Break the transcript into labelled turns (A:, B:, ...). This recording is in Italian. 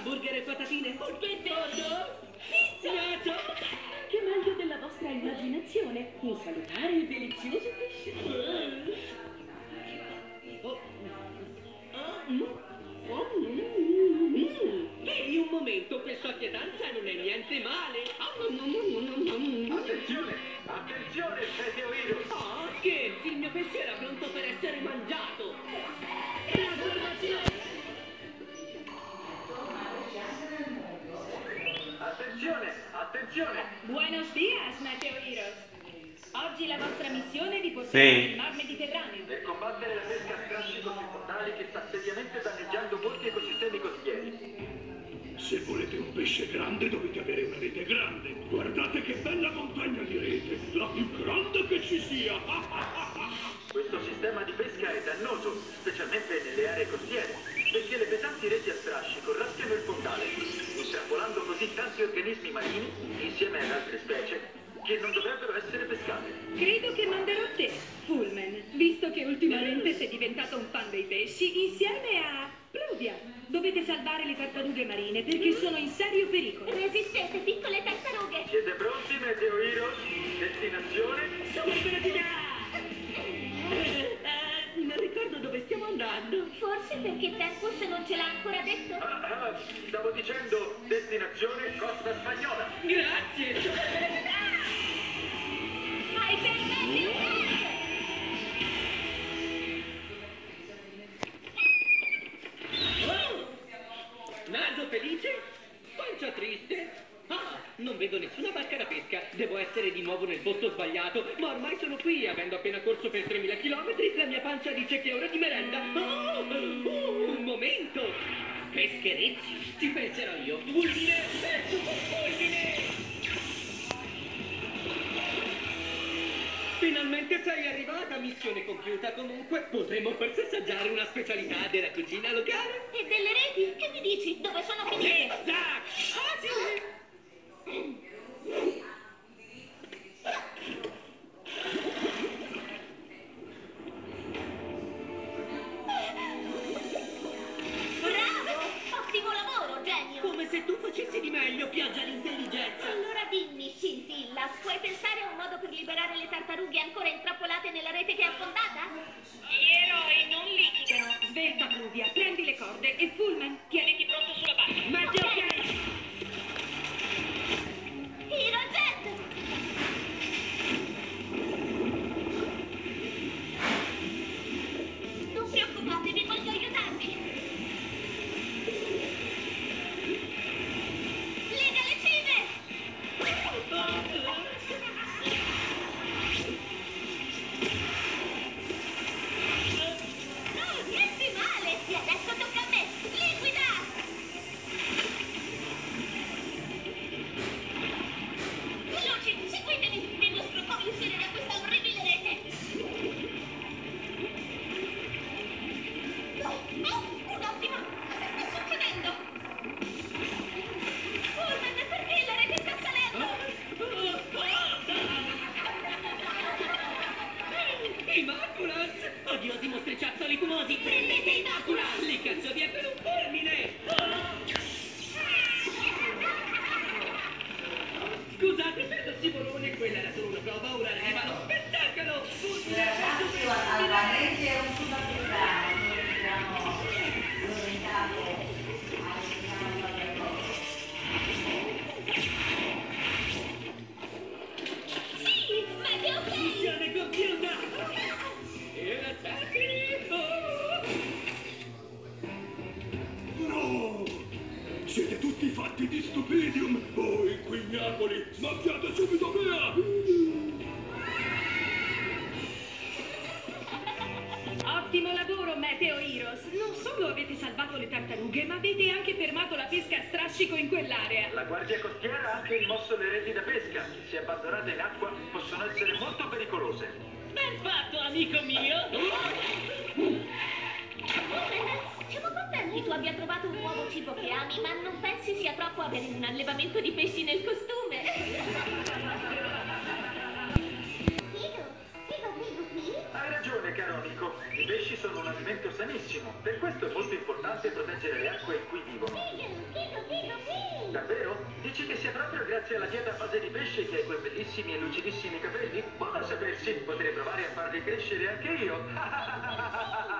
A: Hamburger e patatine?
B: Polpette?
A: Pollo?
B: Pizza? Che meglio della vostra immaginazione? Un salutare e delizioso pesce.
A: Oh. Mm. Oh, mm. Ehi, un momento, questa pietanza non è niente male! Ah, mm, mm,
C: attenzione, Attenzione, attenzione!
B: Buenos dias, Meteoriros. Oggi la vostra missione è di portare
D: Sì.
B: il Mar Mediterraneo.
C: Per combattere la pesca a strascico sui fondali che sta seriamente danneggiando molti ecosistemi costieri.
E: Se volete un pesce grande dovete avere una rete grande. Guardate che bella montagna di rete, la più grande che ci sia.
C: Questo sistema di pesca è dannoso, specialmente nelle aree costiere, perché le pesanti reti a strascico raschiano il fondale, tanti organismi marini, insieme ad altre specie, che non dovrebbero essere pescate.
B: Credo che manderò te, Pullman, visto che ultimamente sei diventato un fan dei pesci, insieme a Pluvia. Dovete salvare le tartarughe marine perché sono in serio pericolo.
F: Resistete, piccole tartarughe!
C: Siete pronti, Meteo Heroes? Destinazione?
A: Super velocità!
F: Forse perché Tempus non ce l'ha ancora detto?
C: Ah, ah, stavo dicendo destinazione Costa Spagnola.
A: Grazie!
F: Hai perfetto!
A: Oh! Naso felice? Pancia triste? Ah, non vedo nessuna barca da pesca. Devo essere di nuovo nel posto sbagliato. Ma ormai sono qui, avendo appena corso per 3000 km, la mia pancia dice che è ora di merenda. Momento! Pescherecci, ci penserò io. Fulmine! Eh, Fulmine! Finalmente sei arrivata, missione compiuta. Comunque, potremmo forse assaggiare una specialità della cucina locale?
F: E delle reti? Che mi dici? Dove sono finite?
A: Zig-zag!
F: Tartarughe ancora intrappolate nella rete che è affondata?
A: Scusate per lo scivolone, quella era solo una prova, ora arriva lo spettacolo! Fulmine!
G: Ragazzi, alla rete è un sudafricano, noi abbiamo
E: Voi, quignapoli, smacchiate subito via!
B: Ottimo lavoro, Meteo Heroes. Non solo avete salvato le tartarughe, ma avete anche fermato la pesca a strascico in quell'area.
C: La guardia costiera ha anche rimosso le reti da pesca, se abbandonate in acqua possono essere molto pericolose.
A: Ben fatto, amico mio!
F: Pullman, siamo contenti tu abbia trovato cibo che ami, ma non pensi sia troppo avere un allevamento di pesci nel costume? Figo, figo, figo, figo.
C: alimento sanissimo. Per questo è molto importante proteggere le acque in cui vivono. Davvero? Dici che sia proprio grazie alla dieta a base di pesce che hai quei bellissimi e lucidissimi capelli? Buono a sapersi, potrei provare a farli crescere anche io.